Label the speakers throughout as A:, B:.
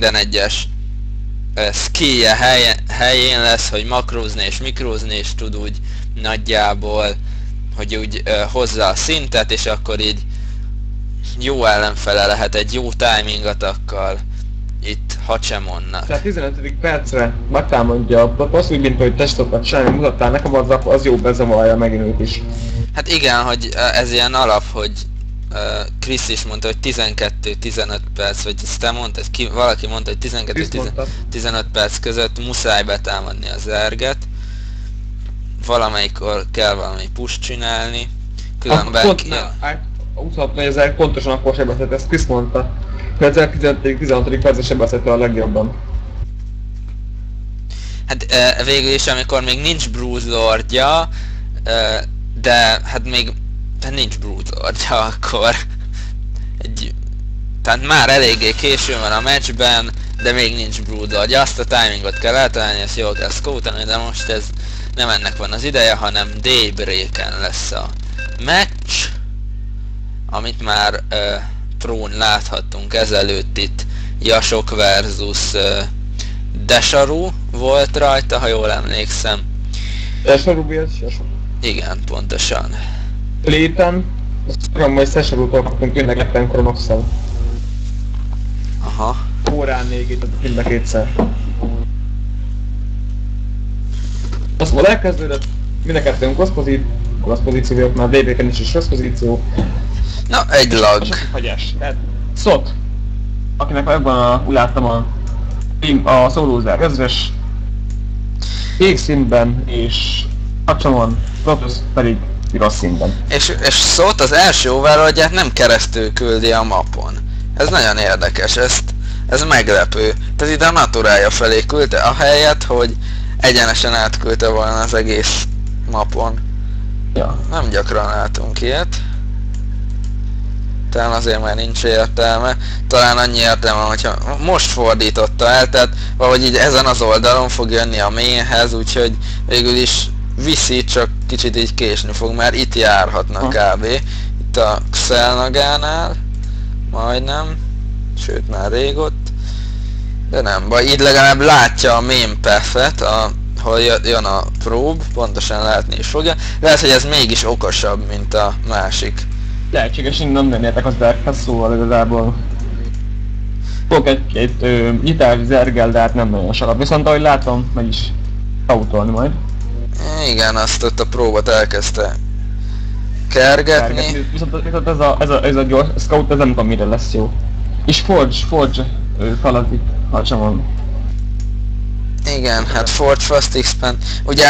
A: minden egyes skillje helyén lesz, hogy makrózni és mikrózni is tud úgy nagyjából, hogy úgy hozza a szintet, és akkor így jó ellenfele lehet egy jó timing atakkal itt Hachemonnak.
B: Tehát 15. percre megtámadja a passz, úgy, mint hogy testokat semmi mutattál nekem, az, az jó bezavarja megint őt is.
A: Hát igen, hogy ez ilyen alap, hogy Krisz is mondta, hogy 12-15 perc, vagy ezt te mondtad, ki, valaki mondta, hogy 12-15 perc között muszáj betámadni az erget. Valamelyikor kell valami push csinálni, különben...
B: Pont, ja. Utalhatni, hogy ez pontosan akkor sebezett, ezt Krisz mondta. 2015-16. percre sebezette a legjobban.
A: Hát végül is, amikor még nincs Bruce Lordja, de hát még de nincs Broodlordja akkor. Egy, tehát már eléggé késő van a meccsben, de még nincs Broodlordja. Azt a timingot kell eltalálni, ezt jól kell scoutelni, de most ez nem ennek van az ideje, hanem Daybreak-en lesz a meccs, amit már uh, Prón láthattunk ezelőtt itt Jasok versus uh, Desaru volt rajta, ha jól emlékszem.
B: Desaru vs Jasok.
A: Igen, pontosan
B: azt tudom, hogy Szeserútól kaptunk mind a ketten Kronoxel.
A: Aha.
B: Órán négy mind a kétszer. Azt mondom, elkezdődött, mind a kettőnk rossz pozíció, rossz pozíció, már DB-ken is is rossz pozíció.
A: Na, egy lag.
B: Hagyás. Szot, akinek megvan a, úgy láttam a, a szólózár özves, kék színben és Hacsomon, Protoss pedig rossz színben.
A: És, és szót az első overlordját nem keresztül küldi a mapon. Ez nagyon érdekes, ezt, ez meglepő. Tehát ide a naturája felé küldte a helyet, hogy egyenesen átküldte volna az egész mapon.
B: Ja.
A: Nem gyakran látunk ilyet. Talán azért már nincs értelme. Talán annyi értelme, hogyha most fordította el, tehát valahogy így ezen az oldalon fog jönni a mainhez, úgyhogy végül is viszi, csak kicsit így késni fog, mert itt járhatnak ha. kb. Itt a Xelnagánál, majdnem, sőt már régott. De nem baj, így legalább látja a main path-et, a, hol jön a prób, pontosan látni is fogja. Lehet, hogy ez mégis okosabb, mint a másik.
B: Lehetséges, hogy nem mennétek az Darkhez, szóval igazából Fogok egy-két nyitás zergel, de hát nem nagyon sokat. Viszont ahogy látom, meg is autolni majd.
A: Igen, azt ott a próbát elkezdte kergetni. kergetni.
B: Viszont, viszont ez, a, ez, a, ez a gyors scout, ez nem tudom mire lesz jó. És Forge, Forge falat itt, ha sem van.
A: Igen, hát Forge Fast Expand. Ugye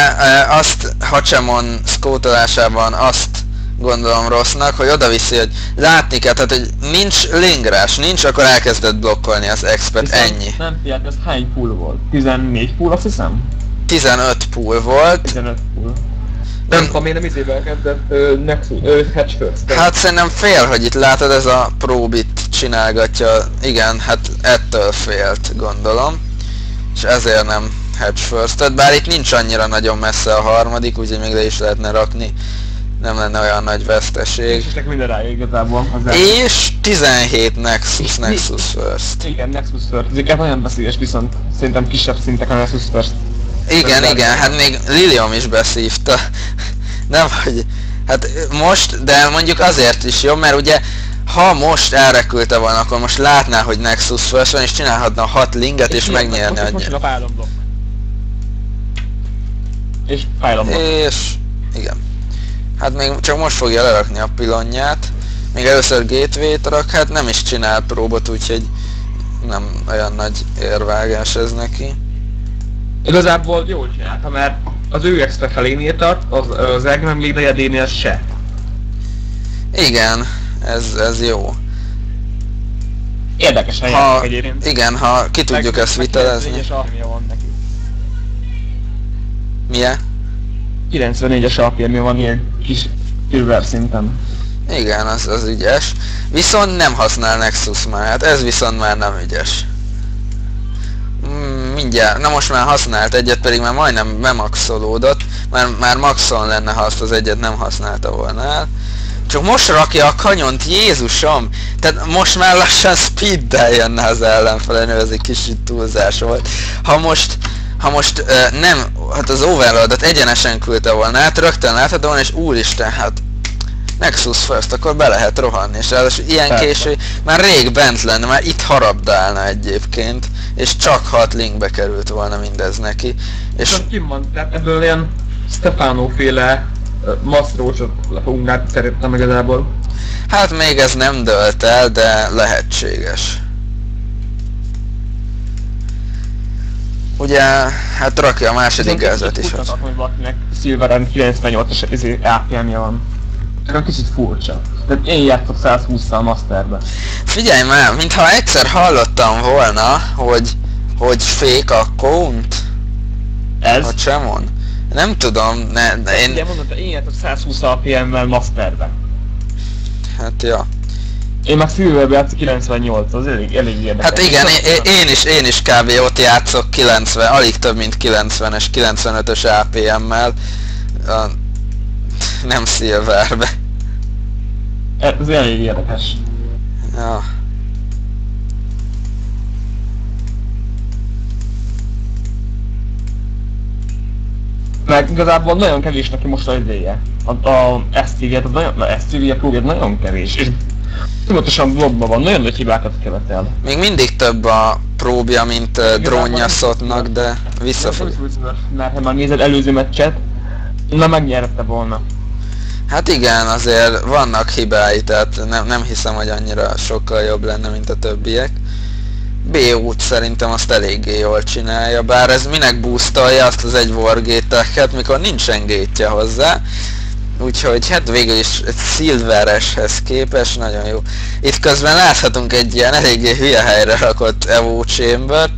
A: azt Hacsemon scoutolásában azt gondolom rossznak, hogy oda viszi, hogy látni kell, tehát hogy nincs lingrás, nincs, akkor elkezdett blokkolni az expert, Viszont ennyi.
B: Nem fiat, ez hány pool volt? 14 pool azt hiszem?
A: 15 pool volt.
B: 15 pool. Nem tudom, én nem izével kezdett uh, Nexus, uh, Hedge First.
A: Hát szerintem fél, hogy itt látod, ez a próbit csinálgatja. Igen, hát ettől félt, gondolom. És ezért nem Hedge First. Bár itt nincs annyira nagyon messze a harmadik, úgyhogy még le is lehetne rakni. Nem lenne olyan nagy veszteség.
B: És minden rá igazából.
A: Az és 17 Nexus, Nexus First.
B: Igen, Nexus First. Ezeket nagyon veszélyes, viszont szerintem kisebb szintek a Nexus First.
A: Igen, igen, hát még Lilium is beszívta. Nem, hogy... Hát most, de mondjuk azért is jó, mert ugye ha most elreküldte volna, akkor most látná, hogy Nexus First van, és csinálhatna 6 linget, és, és megnyerni
B: a Most a És pylon
A: És... igen. Hát még csak most fogja lerakni a pilonját. Még először gateway-t rak, hát nem is csinál próbot, úgyhogy nem olyan nagy érvágás ez neki.
B: Igazából jól csinálta, mert az ő extra felé tart, az, az Eggman még negyedénél se.
A: Igen, ez, ez jó.
B: Érdekes
A: ha, egyébként. Igen, ha ki tudjuk meg, ezt vitelezni.
B: 94-es van neki.
A: Milyen?
B: 94-es alapjármű van ilyen kis silver szinten.
A: Igen, az, az ügyes. Viszont nem használ Nexus már, hát ez viszont már nem ügyes. Mindjárt, na most már használt egyet, pedig már majdnem bemaxolódott, már, már maxon lenne, ha azt az egyet nem használta volna el. Csak most rakja a kanyont, Jézusom! Tehát most már lassan speeddel jönne az ellenfele, ez egy kicsit túlzás volt. Ha most, ha most uh, nem, hát az overloadot egyenesen küldte volna át, rögtön látható volna, és úristen, hát Nexus First, akkor be lehet rohanni, és ráadásul ilyen
B: Persze.
A: késő, már rég bent lenne, már itt harabdálna egyébként, és csak hat linkbe került volna mindez neki.
B: És kim van, tehát ebből ilyen Stefano féle masztrócsot fogunk át szerintem igazából.
A: hát még ez nem dölt el, de lehetséges. Ugye, hát rakja a második gázat is.
B: Futnak, hogy valakinek Silveren 98-as izé, APM-je van. Csak kicsit furcsa. Tehát én játszok 120-szal Masterbe.
A: Figyelj már, mintha egyszer hallottam volna, hogy, hogy fake account
B: Ez?
A: a Csemon. Nem tudom, ne, ne,
B: Én...
A: Én...
B: mondod, én játszok 120 APM-vel Masterbe.
A: Hát ja.
B: Én meg Silverbe játszok 98, az elég, elég érdekes.
A: Hát igen, én, én is, én is kb. ott játszok 90, alig több mint 90-es, 95-ös APM-mel. A, nem Silverbe.
B: Ez elég érdekes.
A: Ja.
B: Meg igazából nagyon kevés neki most a idéje. A, a STV-et, az nagyon, a próbált nagyon kevés. És tudatosan blogban van, nagyon nagy hibákat követel.
A: Még mindig több a próbja, mint uh, drónja szotnak, de visszafog.
B: Mert ha már nézed előző meccset, na megnyerte volna.
A: Hát igen, azért vannak hibái, tehát nem, nem hiszem, hogy annyira sokkal jobb lenne, mint a többiek. B út szerintem azt eléggé jól csinálja, bár ez minek boostolja azt az egy wargate mikor nincsen gate hozzá. Úgyhogy hát végül is egy Silvereshez képes nagyon jó. Itt közben láthatunk egy ilyen eléggé hülye helyre rakott Evo chamber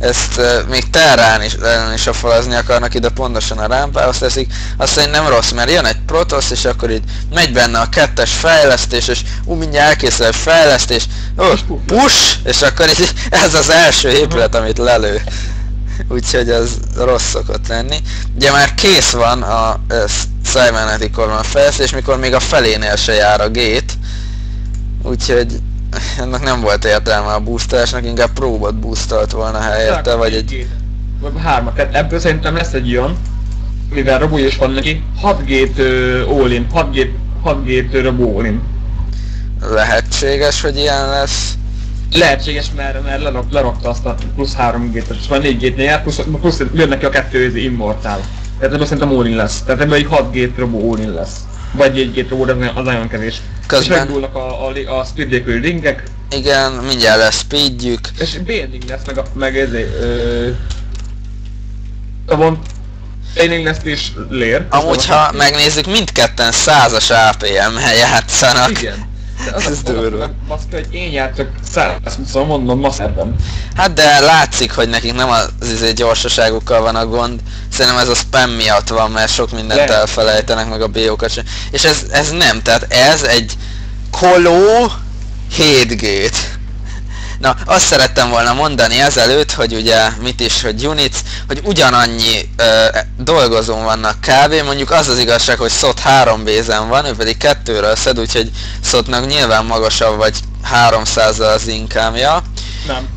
A: ezt uh, még terrán is, ellen is afalazni akarnak ide pontosan a rámpához teszik, azt szerintem nem rossz, mert jön egy protosz, és akkor így megy benne a kettes fejlesztés, és ú, mindjárt elkészül egy fejlesztés, ó, push, és akkor így, ez az első épület, amit lelő. Úgyhogy ez rossz szokott lenni. Ugye már kész van a Cybernetic a fejlesztés, mikor még a felénél se jár a gate, úgyhogy ennek nem volt értelme a boostolásnak, inkább próbot boostolt volna helyette, vagy egy...
B: Vagy hármat, tehát ebből szerintem lesz egy olyan, mivel robó is van neki, 6 gate uh, all-in, 6 gate, 6 gate uh, robó all-in.
A: Lehetséges, hogy ilyen lesz.
B: Lehetséges, mert, mert lerak, lerakta azt a plusz 3 gate és már 4 gate jár, plusz, plusz jön neki a kettő ez immortál. Tehát ebből szerintem all-in lesz. Tehát ebből egy 6 gate robó all-in lesz. Vagy egy gate robó, de az, nagyon kevés.
A: Közben-
B: És megdúlnak a, a, a speed nélküli ringek,
A: Igen, mindjárt lesz speedjük.
B: És bailing lesz meg, a, meg ezért, ö... Tavon, bailing lesz és lér.
A: Amúgy, ha megnézzük, mindketten százas APM-hel játszanak.
B: Igen. De az
A: Ez durva.
B: baszki, hogy én játszok 120 mondom Masterben.
A: Hát de látszik, hogy nekik nem az izé gyorsaságukkal van a gond. Szerintem ez a spam miatt van, mert sok mindent
B: Lehet.
A: elfelejtenek, meg a sem. És ez, ez nem, tehát ez egy koló 7 gate. Na, azt szerettem volna mondani ezelőtt, hogy ugye mit is, hogy units, hogy ugyanannyi ö, dolgozón vannak kb. Mondjuk az az igazság, hogy SOT 3 bézen van, ő pedig kettőről szed, úgyhogy SOT-nak nyilván magasabb vagy 300 az income
B: Nem.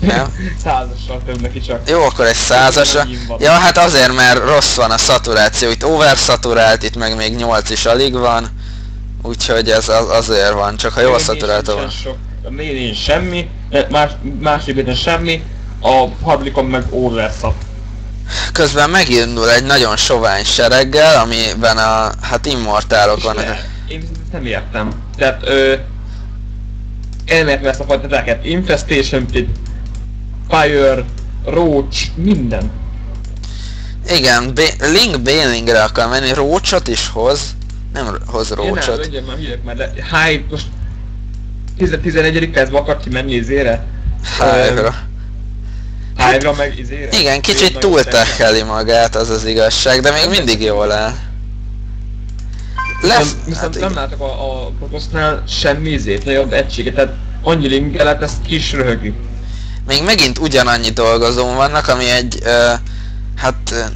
A: Nem?
B: Százassal több neki csak.
A: Jó, akkor egy százasra. Ja, hát azért, mert rossz van a szaturáció. Itt overszaturált, itt meg még 8 is alig van. Úgyhogy ez az, azért van, csak ha jól szaturált van.
B: Sok. A semmi, más, másik héten semmi, a harmadikon meg overszat.
A: Közben megindul egy nagyon sovány sereggel, amiben a, hát immortálok vannak.
B: Én nem értem. Tehát, ö... Elmértem ezt a fajta tracket. Infestation Pit, Fire, Roach, minden.
A: Igen, Ba- Link Bailingre akar menni, Rócsot is hoz. Nem hoz
B: Én nem, ugye már hülyek már, de Hive most 10 11. percben akar kimenni izére.
A: Hive-ra.
B: Hive-ra meg izére.
A: Igen, kicsit
B: Nagyon
A: túltecheli magát, az az igazság, de még mindig jól áll. Lesz,
B: Viszont, viszont
A: hát
B: nem látok a, a Protostnál semmi izét, nagyobb egységet, tehát annyi lingelet, ezt ki is röhögi.
A: Még megint ugyanannyi dolgozón vannak, ami egy, ö, hát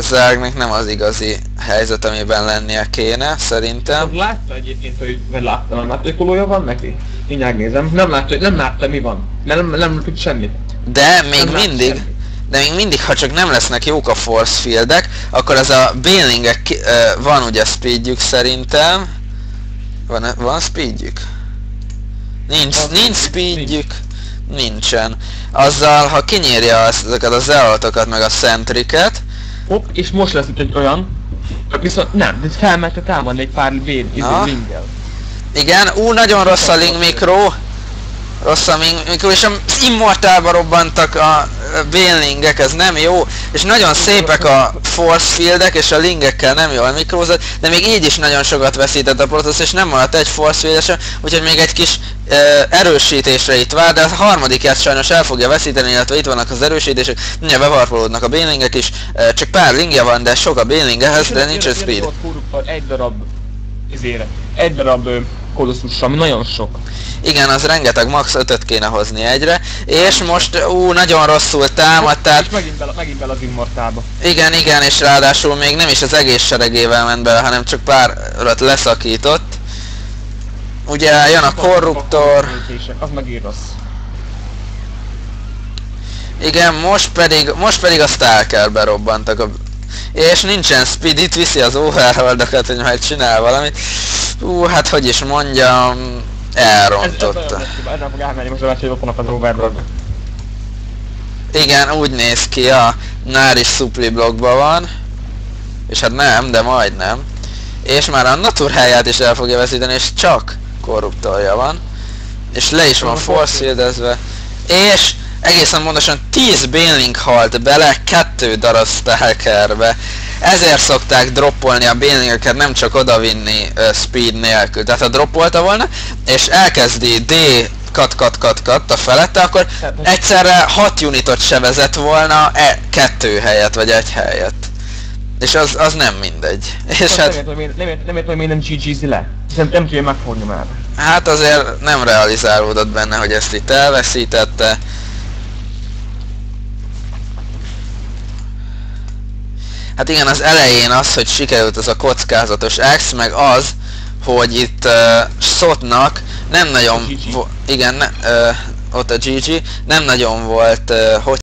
A: Zergnek nem az igazi helyzet, amiben lennie kéne, szerintem.
B: Az látta egyébként, hogy vagy látta, nem látta, hogy kolója van neki? Mindjárt nézem. Nem látta, nem látta mi van. Nem, nem, nem tud semmit.
A: De még
B: Nem
A: mindig,
B: semmit.
A: de még mindig, ha csak nem lesznek jók a force fieldek, akkor az a ö, van ugye speedjük szerintem. Van, van speedjük? Nincs,
B: Van
A: nincs
B: speedjük.
A: Nincsen. Azzal, ha kinyírja azt- ezeket a zealotokat meg a centriket,
B: Hopp, és most lesz itt egy olyan, viszont nem, de felmerte támadni egy pár vén, izé, linggel.
A: Igen, ú, nagyon rossz a Link Mikro. Rossz a Link Mikro, és az Immortálba robbantak a Bailingek, ez nem jó. És nagyon szépek a Force Fieldek, és a Lingekkel nem jól mikrózott, de még így is nagyon sokat veszített a Protoss, és nem maradt egy Force Field sem, úgyhogy még egy kis ö, erősítésre itt vár, de a harmadikját sajnos el fogja veszíteni, illetve itt vannak az erősítések, mindjárt bevarpolódnak a Bailingek is, ö, csak pár lingje van, de sok a Bailing ehhez, de nincs speed.
B: Egy darab, izére, egy darab ö, kolossus, ami nagyon sok.
A: Igen, az rengeteg, max 5 kéne hozni egyre, és most ú, nagyon rosszul támad, tehát
B: És megint bele, megint bele az immortálba.
A: igen, igen, és ráadásul még nem is az egész seregével ment bele, hanem csak párat leszakított. Ugye jön a korruptor,
B: Az megint rossz.
A: igen, most pedig, most pedig a Stalkerbe robbantak a... És nincsen speed, itt viszi az overholdokat, hogy majd csinál valamit. Ú, hát hogy is mondjam, elrontotta.
B: nem fog elmenni most a ott vannak az overlord.
A: Igen, úgy néz ki, a Nár is supply blokkban van. És hát nem, de majdnem. És már a naturháját is el fogja veszíteni, és csak korruptorja van. És le is van force. És egészen pontosan 10 Baneling halt bele, kettő darab Stalkerbe. Ezért szokták droppolni a Banelingeket, nem csak odavinni uh, speed nélkül. Tehát ha droppolta volna, és elkezdi D kat kat kat kat a felette, akkor egyszerre 6 unitot se vezet volna e kettő helyet, vagy egy helyet. És az, az nem mindegy. És
B: Hát, nem értem, miért- nem értem, nem értem, miért nem GG-zi le. Nem, nem tudja megfogni már.
A: hát azért nem realizálódott benne, hogy ezt itt elveszítette. Hát igen, az elején az, hogy sikerült az a kockázatos X, meg az, hogy itt uh, Szotnak nem nagyon... Vo- igen, ne, uh, ott a GG, nem nagyon volt, uh, hogy